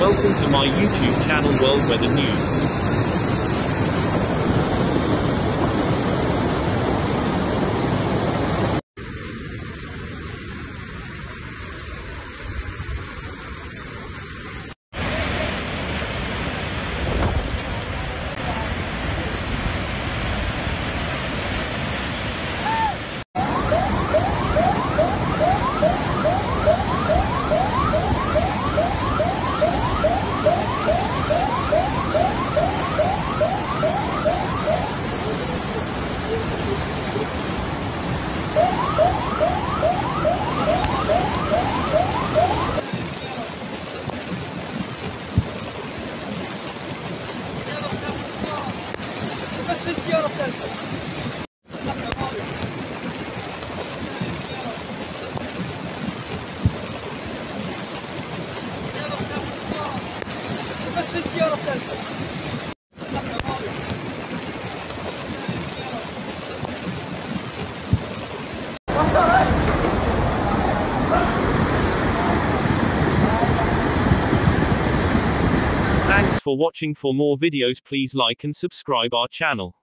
Welcome to my YouTube channel World Weather News. Thanks for watching for more videos please like and subscribe our channel.